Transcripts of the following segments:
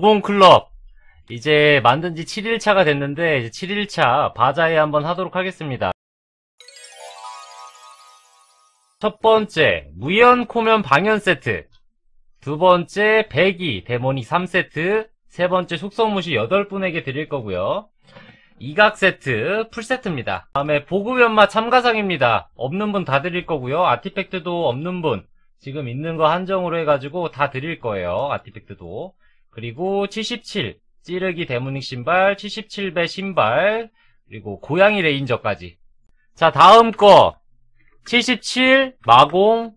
도공클럽 이제 만든 지 7일차가 됐는데 이제 7일차 바자회 한번 하도록 하겠습니다. 첫 번째 무연 코면 방연 세트 두 번째 배기 데모닉 3세트 세 번째 속성무시 8분에게 드릴 거고요. 이각 세트 풀세트입니다. 다음에 보급 연마 참가상입니다. 없는 분 다 드릴 거고요. 아티팩트도 없는 분 지금 있는 거 한정으로 해가지고 다 드릴 거예요. artifact도. 그리고 77 찌르기 demonic 신발 77베 신발 그리고 고양이 레인저까지. 자 다음 거. 77 마공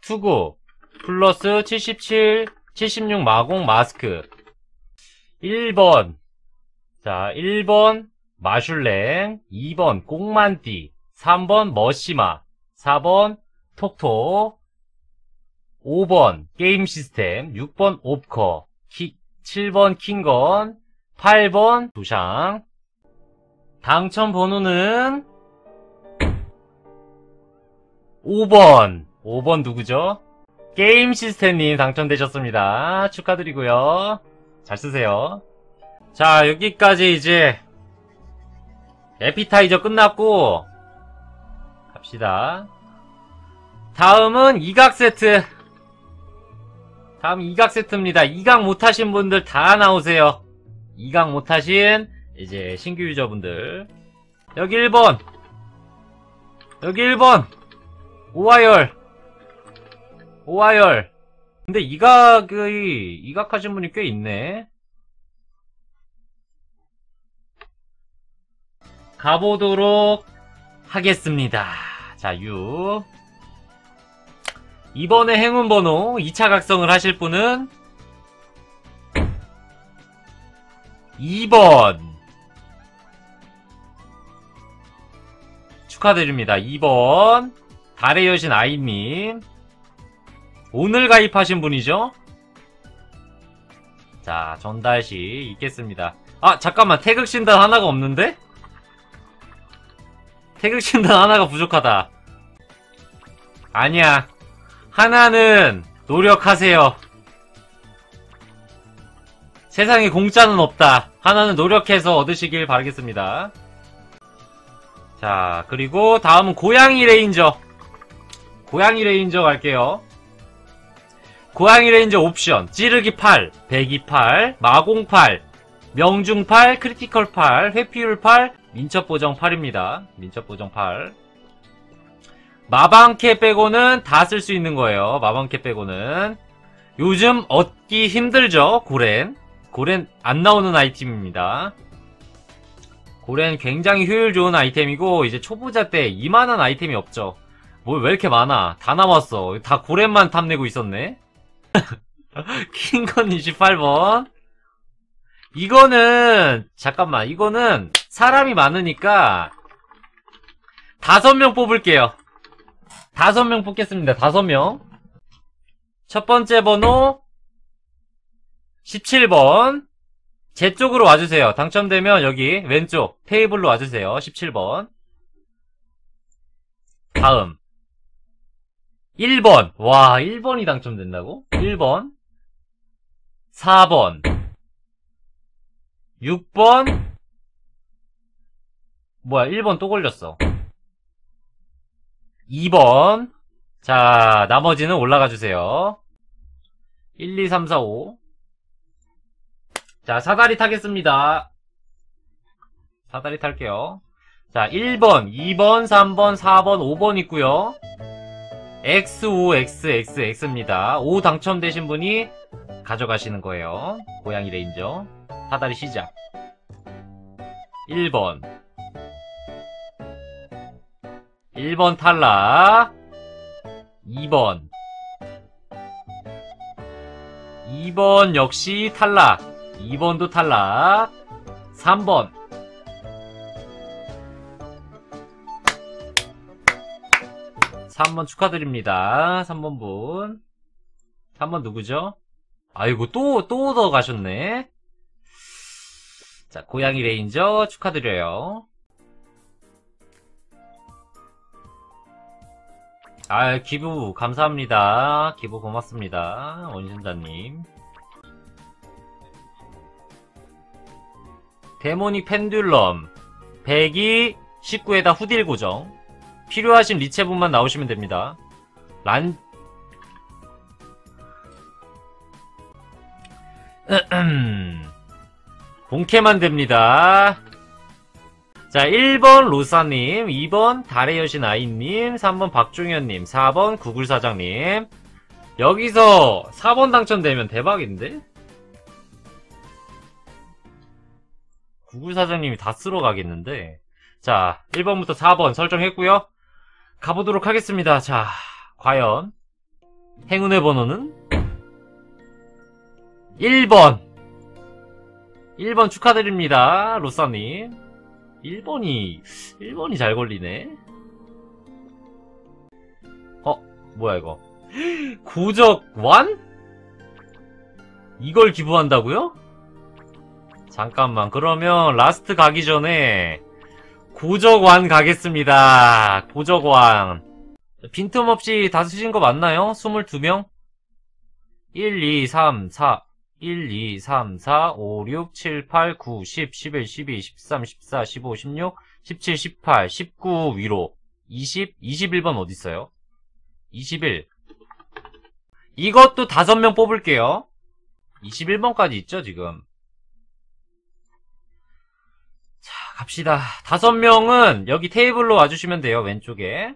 투구 플러스 77 76 마공 마스크. 1번. 자 1번 마슐랭 2번 꽁만띠 3번 머시마 4번 톡톡 5번 게임 시스템 6번 옵커 키, 7번 킹건 8번 두샹 당첨 번호는 5번 5번 누구죠? 게임 시스템님 당첨되셨습니다. 축하드리고요. 잘 쓰세요. 자 여기까지 이제 에피타이저 끝났고 갑시다. 다음은 이각 세트 다음 이각 세트입니다. 이각 못하신 분들 다 나오세요. 이각 못하신 이제 신규 유저분들. 여기 1번. 여기 1번. 오하열. 오하열. 근데 이각의 이각하신 분이 꽤 있네. 가보도록 하겠습니다. 자 유. 이번에 행운 번호 2차 각성을 하실 분은 2번 축하드립니다. 2번 달의 여신 아이님 오늘 가입하신 분이죠? 자 전달식 있겠습니다. 아 잠깐만 태극신단 하나가 없는데? 태극신단 하나가 부족하다. 아니야 하나는 노력하세요. 세상에 공짜는 없다. 하나는 노력해서 얻으시길 바라겠습니다. 자, 그리고 다음은 고양이 레인저. 고양이 레인저 갈게요. 고양이 레인저 옵션. 찌르기 8, 베기 8, 마공 8, 명중 8, critical 8, 회피율 8, 민첩 보정 8입니다. 민첩 보정 8. 마방캐 빼고는 다 쓸 수 있는 거예요. 마방캐 빼고는. 요즘 얻기 힘들죠, 고렌. 고렌 안 나오는 아이템입니다. 고렌 굉장히 효율 좋은 아이템이고, 이제 초보자 때 이만한 아이템이 없죠. 뭘 왜 이렇게 많아? 다 나왔어. 다 고렌만 탐내고 있었네? 킹건 28번. 이거는, 잠깐만, 이거는 사람이 많으니까, 다섯 명 뽑을게요. 다섯 명 뽑겠습니다. 다섯 명. 첫 번째 번호 17번. 제 쪽으로 와주세요. 당첨되면 여기 왼쪽 테이블로 와주세요. 17번. 다음. 1번. 와, 1번이 당첨된다고? 1번. 4번. 6번. 뭐야, 1번 또 걸렸어. 2번. 자, 나머지는 올라가 주세요. 1, 2, 3, 4, 5. 자, 사다리 타겠습니다. 사다리 탈게요. 자, 1번, 2번, 3번, 4번, 5번 있고요. X, O, X, X, X입니다. 5 당첨되신 분이 가져가시는 거예요. 고양이 레인저. 사다리 시작. 1번. 1번 탈락. 2번. 2번 역시 탈락. 2번도 탈락. 3번. 3번 축하드립니다. 3번 분. 3번 누구죠? 아이고 또또 얻어 가셨네. 자 고양이 레인저 축하드려요 아 기부 감사합니다. 기부 고맙습니다 원신자님. 데모니 펜듈럼 100이 19에다 후딜 고정. 필요하신 리체분만 나오시면 됩니다. 란 본캐만 됩니다. 자, 1번 로사님, 2번 달의 여신 아이님, 3번 박종현님, 4번 구글사장님. 여기서 4번 당첨되면 대박인데? 구글사장님이 다 쓸어 가겠는데. 자, 1번부터 4번 설정했고요 가보도록 하겠습니다. 자, 과연 행운의 번호는 1번. 1번 축하드립니다. 로사님. 1번이, 1번이 잘 걸리네. 어, 뭐야, 이거. 고적 완? 이걸 기부한다고요? 잠깐만, 그러면 last 가기 전에 고적완 가겠습니다. 고적완. 빈틈없이 다 쓰신 거 맞나요? 22명? 1, 2, 3, 4, 1, 2, 3, 4, 5, 6, 7, 8, 9, 10, 11, 12, 13, 14, 15, 16, 17, 18, 19 위로 20, 21번 어딨어요? 21 이것도 5명 뽑을게요. 21번까지 있죠 지금? 자 갑시다. 5명은 여기 테이블로 와주시면 돼요 왼쪽에.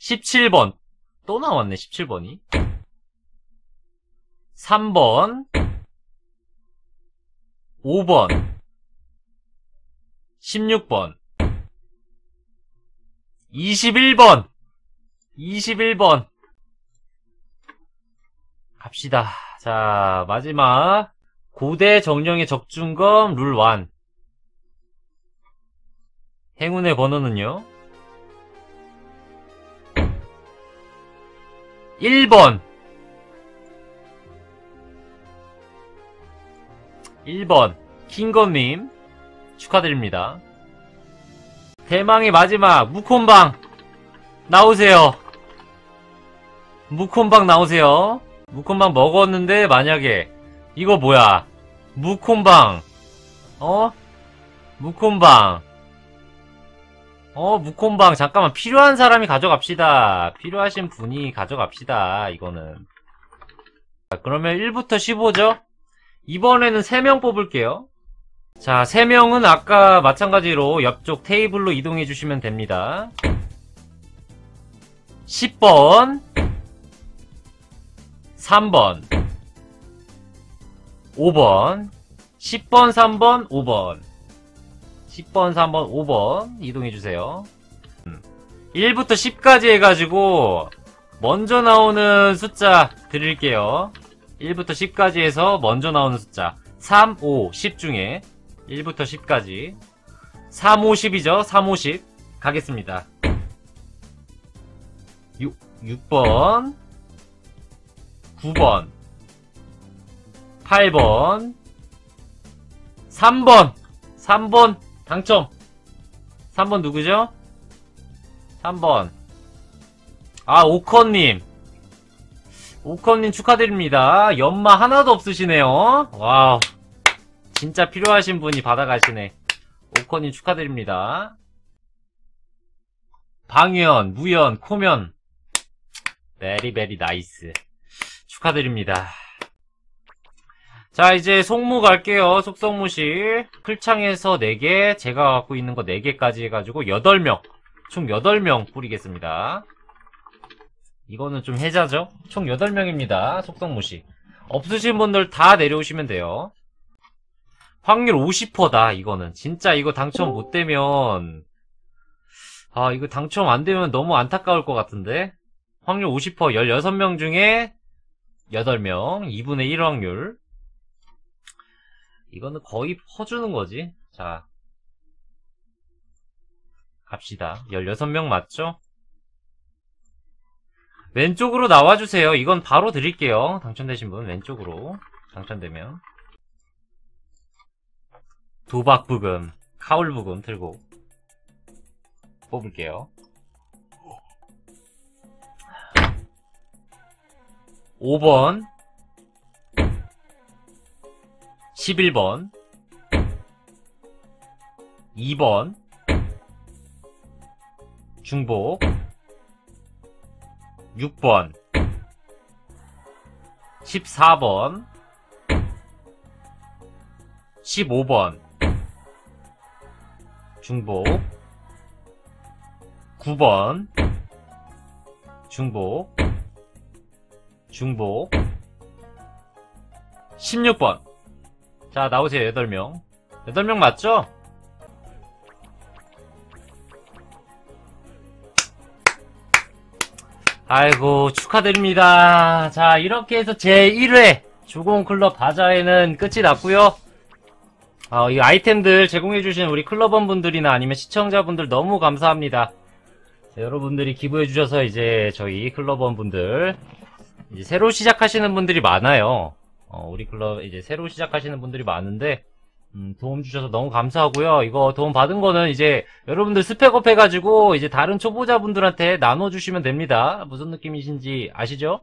17번 또 나왔네 17번이. 3번. 5번. 16번. 21번. 21번. 갑시다. 자 마지막. 고대 정령의 적중검 룰1 행운의 번호는요 1번. 1번. 킹건님 축하드립니다. 대망의 마지막 무콘방 나오세요. 무콘방 나오세요. 무콘방 먹었는데 만약에 이거 뭐야? 무콘방. 어? 무콘방 어, 무콘방, 잠깐만, 필요한 사람이 가져갑시다. 필요하신 분이 가져갑시다, 이거는. 자, 그러면 1부터 15죠? 이번에는 3명 뽑을게요. 자, 3명은 아까 마찬가지로 옆쪽 테이블로 이동해 주시면 됩니다. 10번, 3번, 5번, 10번, 3번, 5번. 10번, 3번, 5번 이동해주세요. 1부터 10까지 해가지고 먼저 나오는 숫자 드릴게요. 1부터 10까지 해서 먼저 나오는 숫자 3, 5, 10 중에 1부터 10까지 3, 5, 10이죠. 3, 5, 10 가겠습니다. 6, 6번 9번 8번 3번 3번 당첨. 3번 누구죠? 3번. 아 오컨님. 오컨님 축하드립니다. 연마 하나도 없으시네요. wow. 진짜 필요하신 분이 받아가시네. 오컨님 축하드립니다. 방연, 무연, 코면. very very nice 축하드립니다 자 이제 속무 갈게요. 속성무실. 클창에서 4개 제가 갖고 있는 거 4개까지 해가지고 8명 총 8명 뿌리겠습니다. 이거는 좀 해자죠? 총 8명입니다. 속성무실. 없으신 분들 다 내려오시면 돼요. 확률 50%다 이거는. 진짜 이거 당첨 못되면 아 이거 당첨 안되면 너무 안타까울 것 같은데? 확률 50% 16명 중에 8명 2분의 1 확률 이거는 거의 퍼주는 거지. 자. 갑시다. 16명 맞죠? 왼쪽으로 나와주세요. 이건 바로 드릴게요. 당첨되신 분 왼쪽으로 당첨되면 도박 부금, 카울 부금 들고 뽑을게요. 5번 11번 2번 중복 6번 14번 15번 중복 9번 중복 중복 16번 자 나오세요 8명. 8명 맞죠? 아이고 축하드립니다. 자 이렇게 해서 제1회 주공클럽 바자회는 끝이 났고요. 어, 이 아이템들 제공해주신 우리 클럽원 분들이나 아니면 시청자분들 너무 감사합니다. 자, 여러분들이 기부해주셔서 이제 저희 클럽원 분들 이제 새로 시작하시는 분들이 많아요 어, 우리 클럽 이제 새로 시작하시는 분들이 많은데 음, 도움 주셔서 너무 감사하고요. 이거 도움 받은 거는 이제 여러분들 스펙업 해가지고 이제 다른 초보자분들한테 나눠주시면 됩니다. 무슨 느낌이신지 아시죠?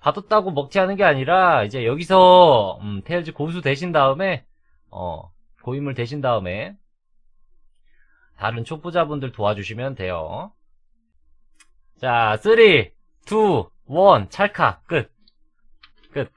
받았다고 먹튀하는 게 아니라 이제 여기서 음, 테일즈 고수 되신 다음에 어, 고인물 되신 다음에 다른 초보자분들 도와주시면 돼요. 자, 3, 2, 1 찰칵 끝. 끝.